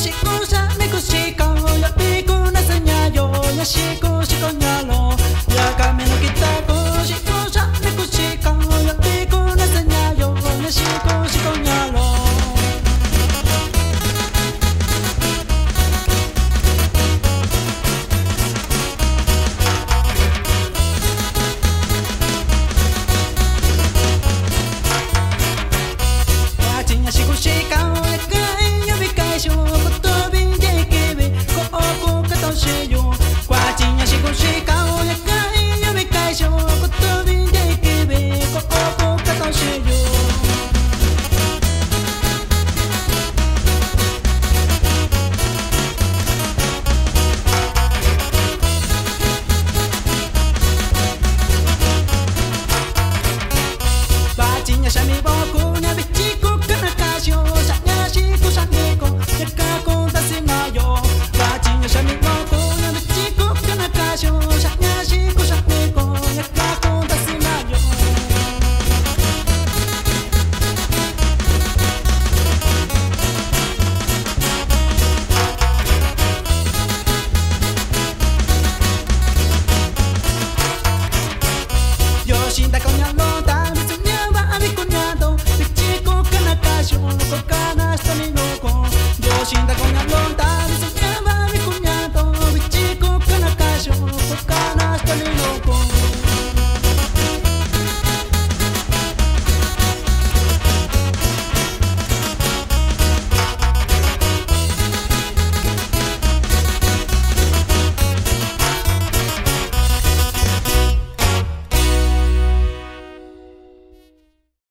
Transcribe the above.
música. chicos.